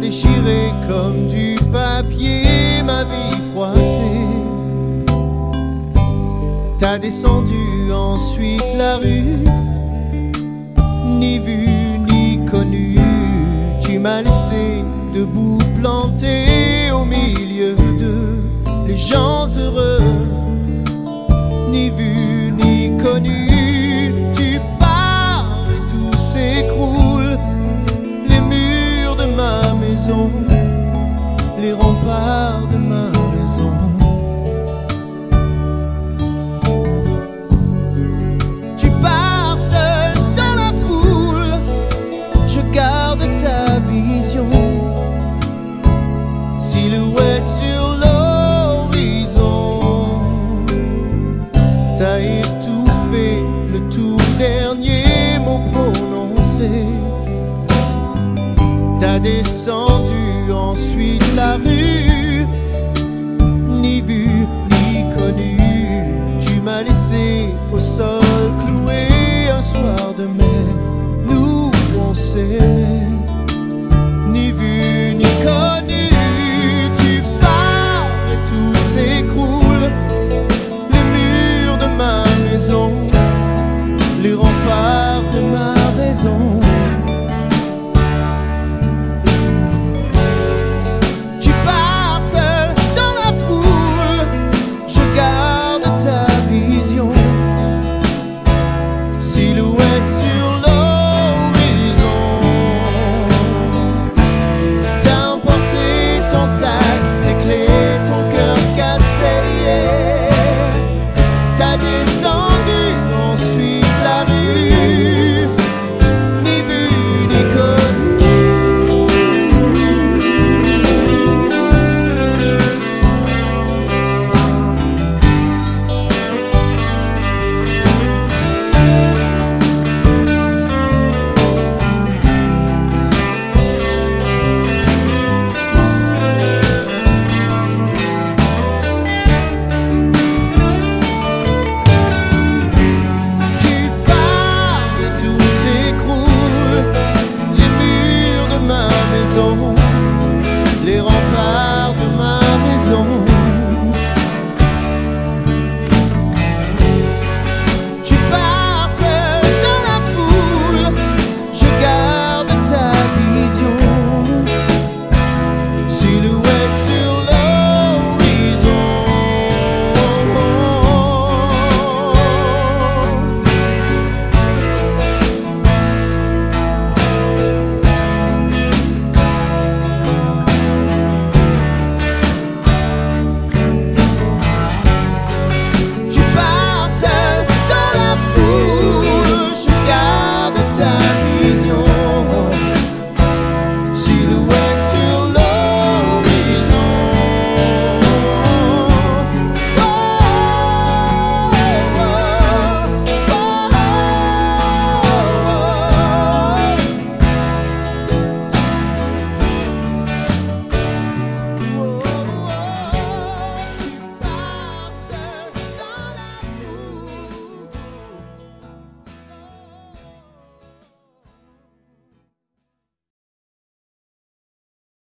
Déchiré comme du papier ma vie froissée. T'as descendu ensuite la rue, ni vu ni connu. Tu m'as laissé debout planté au milieu de les gens heureux, les remparts de ma raison. Tu pars seul dans la foule, je garde ta vision. Silhouette sur l'horizon, T'as descendu ensuite la rue, ni vu ni connu. Tu m'as laissé